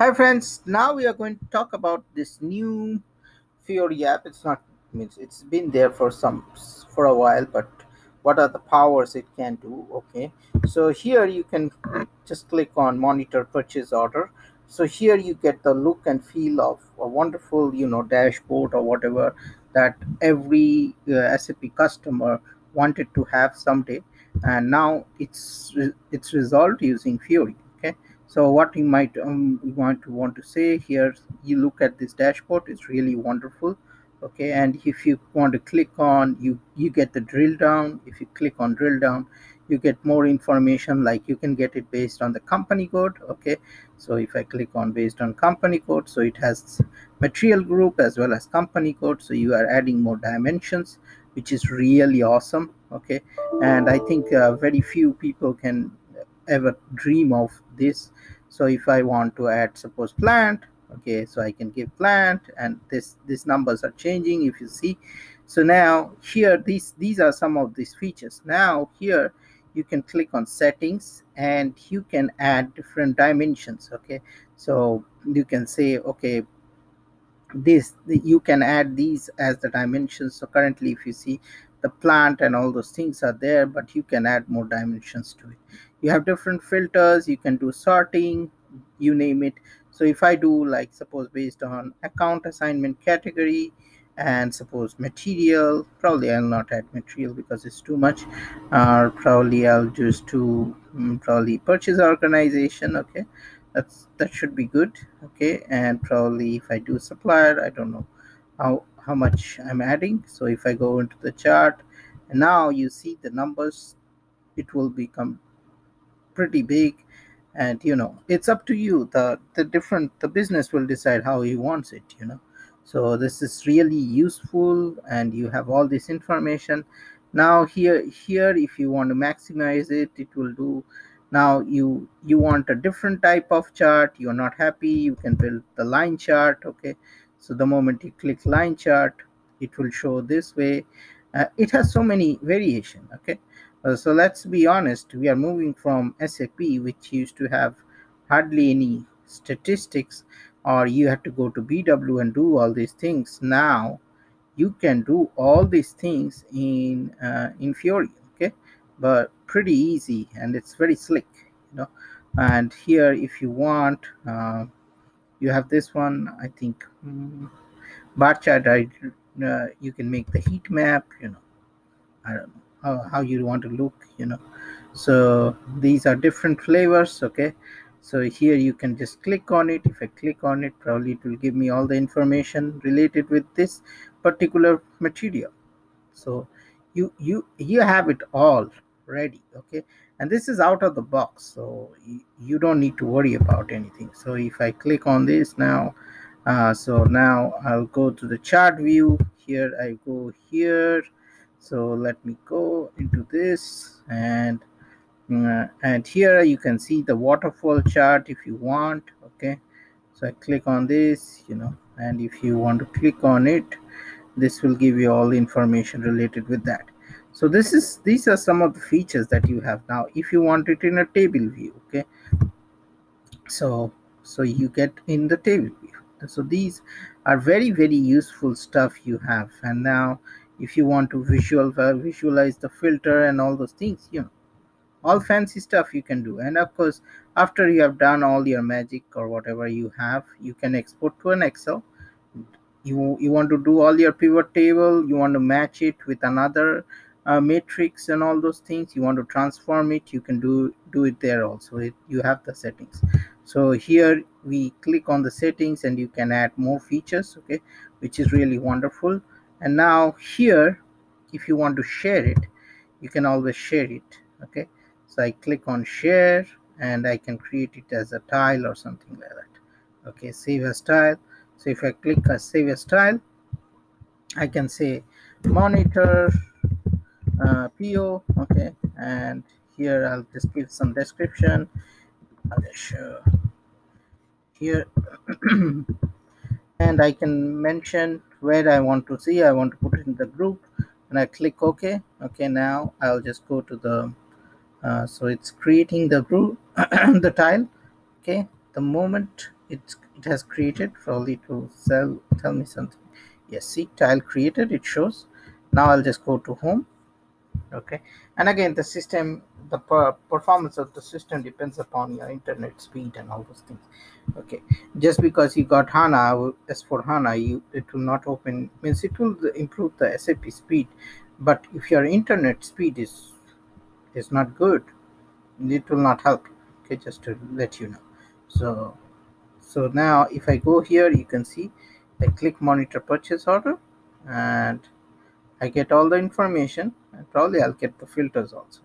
Hi friends, now we are going to talk about this new Fiori app. It's not means it's been there for some for a while, but what are the powers it can do? Okay, so here you can just click on monitor purchase order. So here you get the look and feel of a wonderful, you know, dashboard or whatever that every uh, SAP customer wanted to have someday, and now it's it's resolved using Fiori. So what you might um, want to want to say here you look at this dashboard it's really wonderful. Okay and if you want to click on you you get the drill down. If you click on drill down you get more information like you can get it based on the company code okay? So if i click on based on company code so it has material group as well as company code so you are adding more dimensions which is really awesome okay? And i think uh, very few people can ever dream of this. So if i want to add suppose plant okay so i can give plant and this these numbers are changing if you see. So now here these these are some of these features. Now here you can click on settings and you can add different dimensions okay? So you can say okay this you can add these as the dimensions. So currently if you see the plant and all those things are there but you can add more dimensions to it you have different filters you can do sorting you name it. So if i do like suppose based on account assignment category and suppose material probably i'll not add material because it's too much. Uh, probably i'll just do um, probably purchase organization okay? That's that should be good okay? And probably if i do supplier i don't know how how much i'm adding. So if i go into the chart and now you see the numbers it will become pretty big and you know it's up to you. The the different the business will decide how he wants it you know. So this is really useful and you have all this information. Now here here if you want to maximize it it will do. Now you you want a different type of chart. You're not happy. You can build the line chart okay? So the moment you click line chart it will show this way. Uh, it has so many variation okay uh, so let's be honest we are moving from sap which used to have hardly any statistics or you had to go to bw and do all these things. Now you can do all these things in uh, in fiori okay? But pretty easy and it's very slick you know? And here if you want uh, you have this one i think um, bar chart I, uh, you can make the heat map you know? I don't know how, how you want to look you know. So these are different flavors okay? So here you can just click on it. If i click on it probably it will give me all the information related with this particular material. So you you you have it all ready okay? And this is out of the box so you, you don't need to worry about anything. So if i click on this now uh, so now i'll go to the chart view. Here i go here so let me go into this and uh, and here you can see the waterfall chart if you want okay? So i click on this you know and if you want to click on it this will give you all the information related with that. So this is these are some of the features that you have. Now if you want it in a table view okay? So so you get in the table view. So these are very very useful stuff you have. And now if you want to visual uh, visualize the filter and all those things you know all fancy stuff you can do. And of course after you have done all your magic or whatever you have you can export to an excel. You you want to do all your pivot table you want to match it with another uh, matrix and all those things you want to transform it you can do do it there also. It, you have the settings. So here we click on the settings and you can add more features okay which is really wonderful and now here if you want to share it you can always share it okay? So i click on share and i can create it as a tile or something like that okay? Save as tile. So if i click a save as tile i can say monitor uh, po okay? And here i'll just give some description. I'll show here and i can mention where i want to see i want to put it in the group. And i click ok okay now i'll just go to the uh, so it's creating the group the tile. Okay the moment it's it has created probably to sell tell me something. Yes see tile created it shows. Now i'll just go to home okay? And again the system the per performance of the system depends upon your internet speed and all those things. Okay? Just because you got hana S/4HANA you it will not open means it will improve the sap speed. But if your internet speed is is not good it will not help okay? Just to let you know. So so now if i go here you can see i click monitor purchase order and i get all the information and probably i'll get the filters also.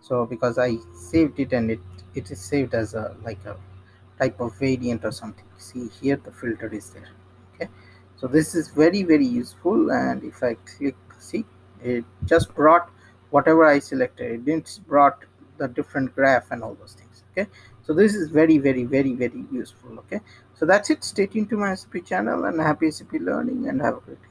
So because i saved it and it it is saved as a like a type of variant or something. See here the filter is there okay? So this is very very useful and if i click see it just brought whatever i selected. It didn't brought the different graph and all those things okay? So this is very very very very useful okay? So that's it. Stay tuned to my SAP channel and happy SAP learning and have a great day